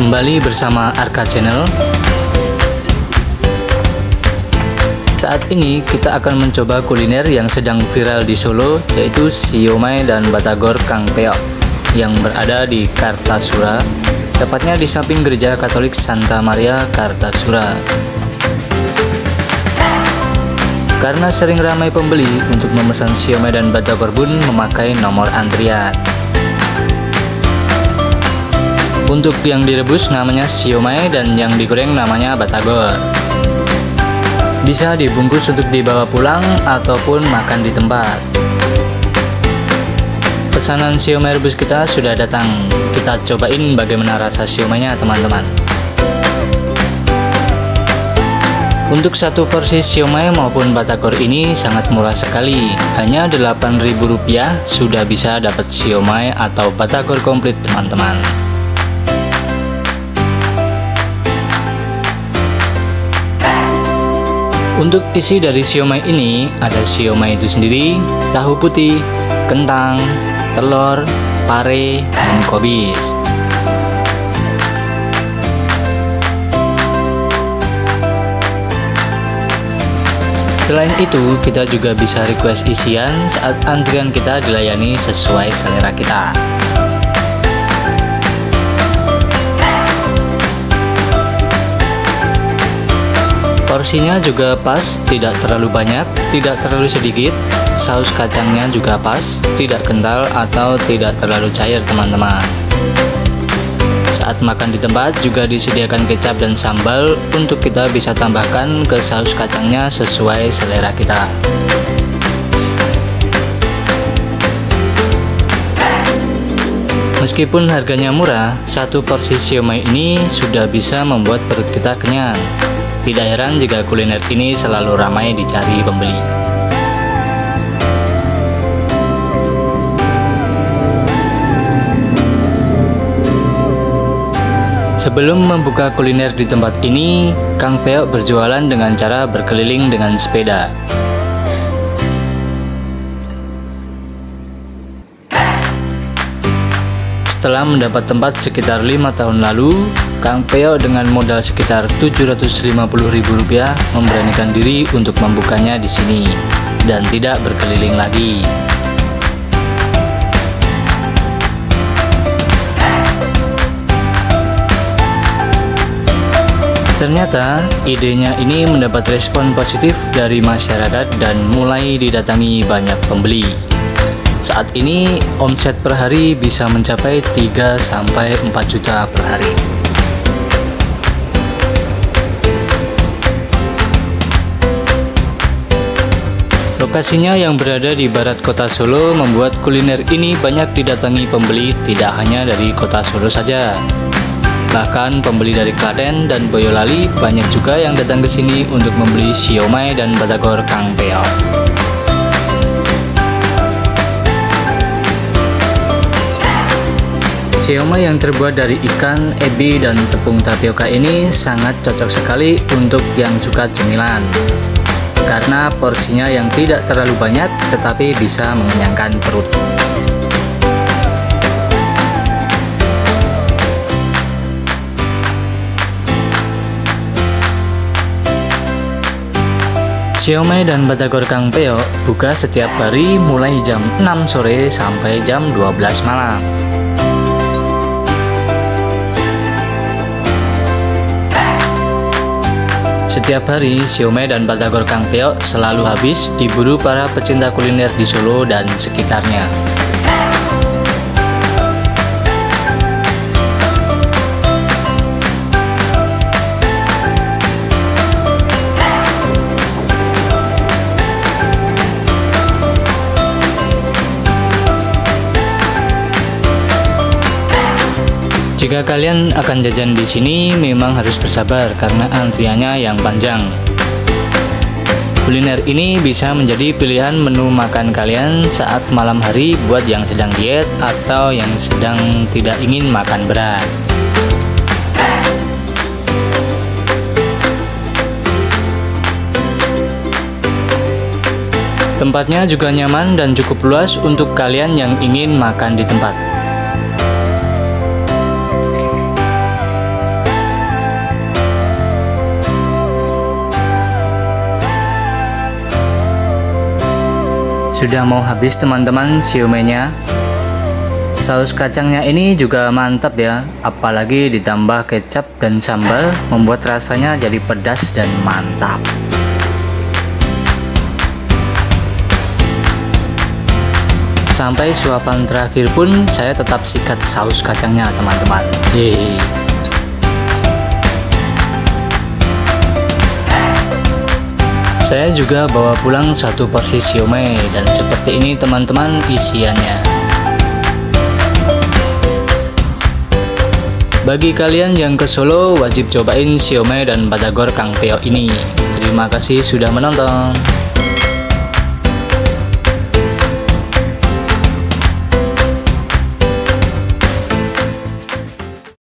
Kembali bersama Arka Channel. Saat ini kita akan mencoba kuliner yang sedang viral di Solo yaitu siomay dan batagor Kang Peok yang berada di Kartasura tepatnya di samping gereja Katolik Santa Maria Kartasura. Karena sering ramai pembeli untuk memesan siomay dan batagor pun memakai nomor antrian untuk yang direbus namanya siomay dan yang digoreng namanya batagor. Bisa dibungkus untuk dibawa pulang ataupun makan di tempat. Pesanan siomay rebus kita sudah datang. Kita cobain bagaimana rasa siomaynya teman-teman. Untuk satu porsi siomay maupun batagor ini sangat murah sekali. Hanya Rp8.000 sudah bisa dapat siomay atau batagor komplit teman-teman. Untuk isi dari siomay ini ada siomay itu sendiri, tahu putih, kentang, telur, pare, dan kobis. Selain itu, kita juga bisa request isian saat antrian kita dilayani sesuai selera kita. Porsinya juga pas, tidak terlalu banyak, tidak terlalu sedikit. Saus kacangnya juga pas, tidak kental atau tidak terlalu cair teman-teman. Saat makan di tempat juga disediakan kecap dan sambal untuk kita bisa tambahkan ke saus kacangnya sesuai selera kita. Meskipun harganya murah, satu porsi siomay ini sudah bisa membuat perut kita kenyang. Tidak heran jika kuliner ini selalu ramai dicari pembeli. Sebelum membuka kuliner di tempat ini, Kang Peok berjualan dengan cara berkeliling dengan sepeda. Setelah mendapat tempat sekitar lima tahun lalu, Kang Peo dengan modal sekitar Rp750.000 memberanikan diri untuk membukanya di sini dan tidak berkeliling lagi. Ternyata idenya ini mendapat respon positif dari masyarakat dan mulai didatangi banyak pembeli. Saat ini omset per hari bisa mencapai 3 sampai 4 juta per hari. Lokasinya yang berada di barat kota Solo membuat kuliner ini banyak didatangi pembeli tidak hanya dari kota Solo saja. Bahkan pembeli dari Klaten dan Boyolali banyak juga yang datang ke sini untuk membeli siomay dan batagor Kang Peo. Siomay yang terbuat dari ikan, ebi, dan tepung tapioka ini sangat cocok sekali untuk yang suka cemilan karena porsinya yang tidak terlalu banyak tetapi bisa mengenyangkan perut. Siomay dan Batagor Kang Peo buka setiap hari mulai jam 6 sore sampai jam 12 malam. Setiap hari, siomay dan batagor Kang Peo selalu habis diburu para pecinta kuliner di Solo dan sekitarnya. Jika kalian akan jajan di sini, memang harus bersabar karena antriannya yang panjang. Kuliner ini bisa menjadi pilihan menu makan kalian saat malam hari buat yang sedang diet atau yang sedang tidak ingin makan berat. Tempatnya juga nyaman dan cukup luas untuk kalian yang ingin makan di tempat. Sudah mau habis teman-teman siomenya. Saus kacangnya ini juga mantap ya, apalagi ditambah kecap dan sambal membuat rasanya jadi pedas dan mantap. Sampai suapan terakhir pun saya tetap sikat saus kacangnya teman-teman. Saya juga bawa pulang satu porsi siomay dan seperti ini teman-teman isiannya. Bagi kalian yang ke Solo, wajib cobain siomay dan batagor Kang Peo ini. Terima kasih sudah menonton.